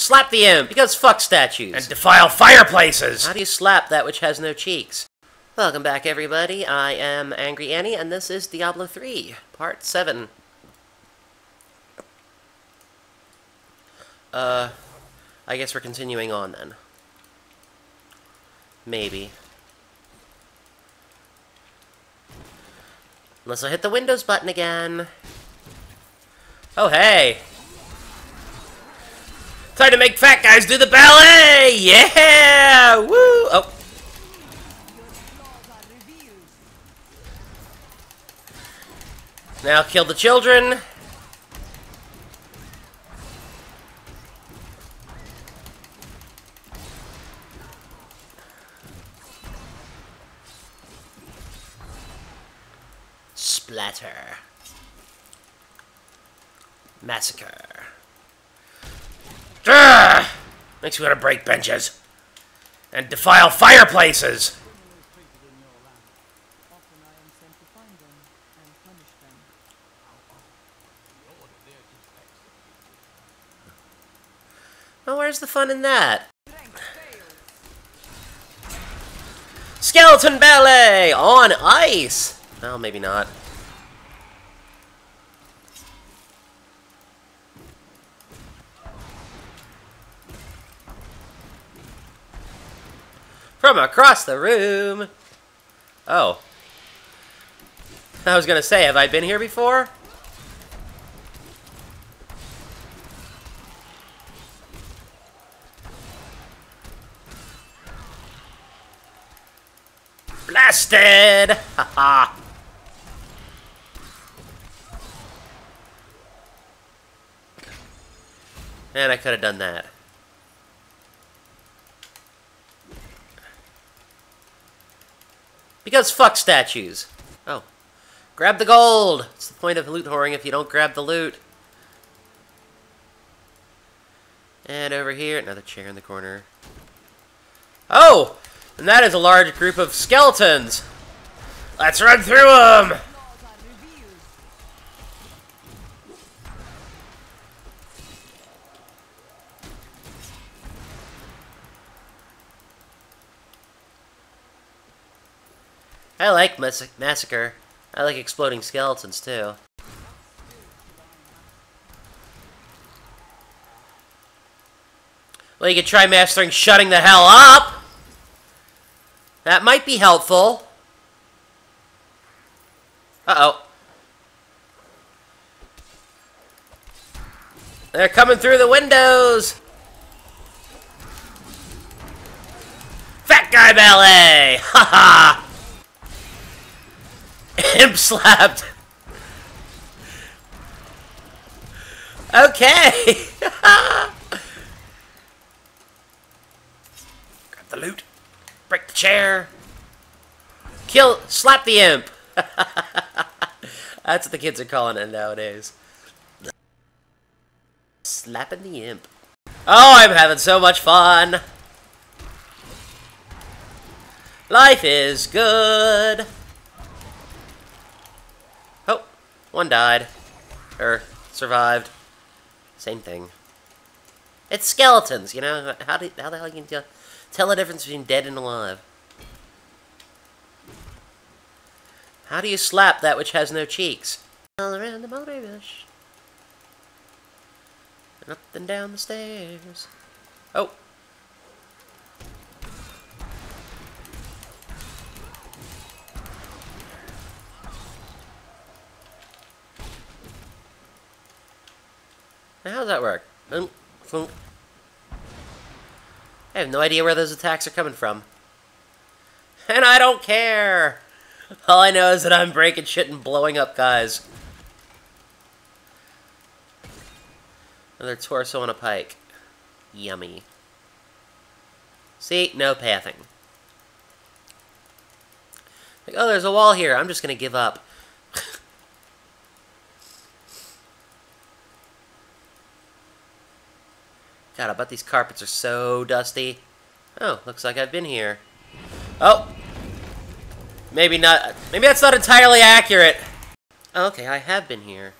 slap the imp, because fuck statues. and defile fireplaces. How do you slap that which has no cheeks? Welcome back, everybody. I am Angry Annie, and this is Diablo 3, Part 7. Uh, I guess we're continuing on then. Maybe. Unless I hit the Windows button again. Oh, hey! Time to make fat guys do the ballet! Yeah! Woo! Oh. Now kill the children. Splatter. Massacre. Ugh! Makes me want to break benches. And defile fireplaces. Well, where's the fun in that? Skeleton ballet on ice. Well, maybe not. From across the room. Oh. I was gonna say, have I been here before? Blasted! Haha. and I could have done that. Because fuck statues. Oh. Grab the gold! It's the point of loot whoring if you don't grab the loot. And over here, another chair in the corner. Oh! And that is a large group of skeletons! Let's run through them! I like Mass Massacre. I like exploding skeletons, too. Well, you could try mastering shutting the hell up! That might be helpful. Uh-oh. They're coming through the windows! Fat guy ballet! Ha ha! Imp slapped! Okay! Grab the loot. Break the chair. Kill, slap the imp. That's what the kids are calling it nowadays. Slapping the imp. Oh, I'm having so much fun. Life is good. Oh, one died. Or survived. Same thing. It's skeletons, you know? How, do, how the hell can you tell, the difference between dead and alive? How do you slap that which has no cheeks? All around the motor bush. And up and down the stairs. Oh. Now, how does that work? I have no idea where those attacks are coming from. And I don't care! All I know is that I'm breaking shit and blowing up guys. Another torso on a pike. Yummy. See? No pathing. Like, oh, there's a wall here. I'm just gonna give up. God, I bet these carpets are so dusty. Oh, looks like I've been here. Oh! Maybe not. Maybe that's not entirely accurate. Okay, I have been here.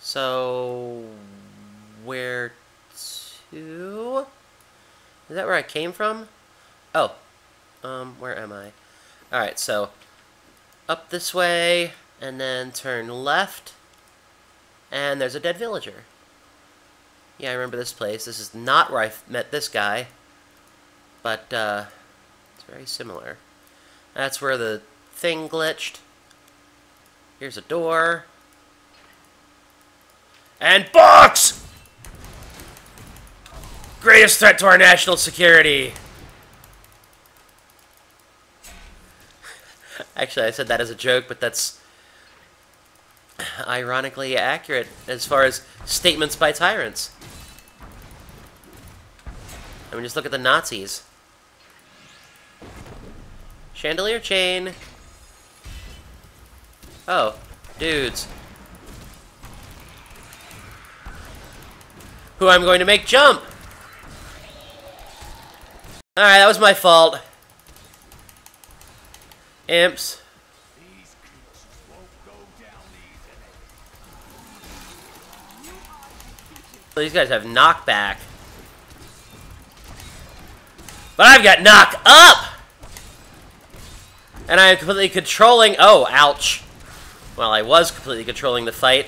So... Where to... Is that where I came from? Oh. Um, where am I? Alright, so... Up this way, and then turn left. And there's a dead villager. Yeah, I remember this place. This is not where I met this guy. But, uh, it's very similar. That's where the thing glitched. Here's a door. And box! Greatest threat to our national security. Actually, I said that as a joke, but that's ironically accurate as far as statements by tyrants. I mean, just look at the Nazis. Chandelier chain. Oh, dudes. Who I'm going to make jump! Alright, that was my fault. Imps. These guys have knockback. But I've got knock up! And I'm completely controlling... Oh, ouch. Well, I was completely controlling the fight.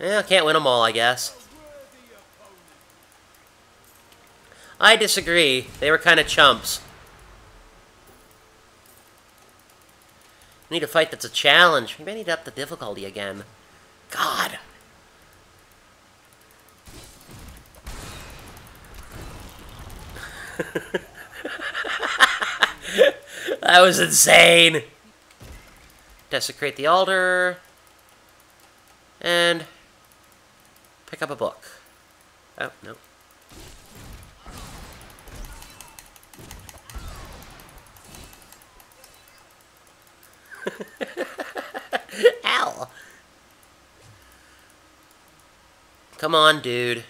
Yeah, I can't win them all, I guess. I disagree. They were kind of chumps. I need a fight that's a challenge. Maybe I need to up the difficulty again. God. That was insane. Desecrate the altar. And pick up a book. Oh, no. Ow. Come on, dude.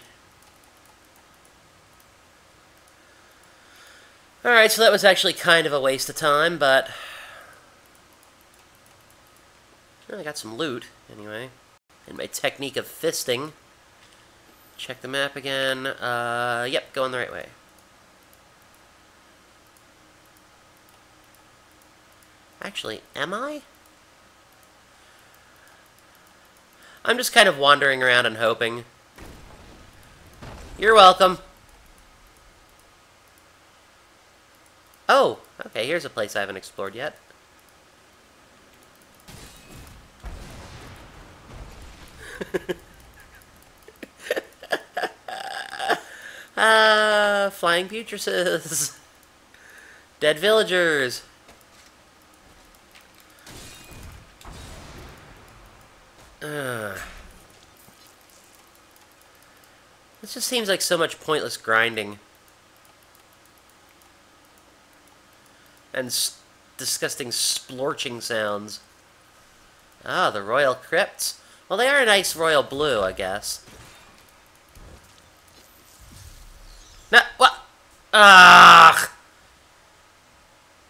Alright, so that was actually kind of a waste of time, but... I got some loot, anyway. And my technique of fisting. Check the map again. Uh, yep, going the right way. Actually, am I? I'm just kind of wandering around and hoping. You're welcome. Oh, okay, here's a place I haven't explored yet. ah, flying buttresses. Dead villagers. Uh, this just seems like so much pointless grinding. And disgusting splorching sounds. Ah, the royal crypts. Well, they are a nice royal blue, I guess. No, what? Ah!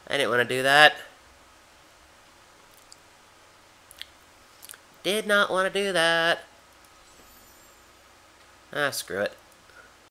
I didn't want to do that. Did not want to do that. Ah, screw it.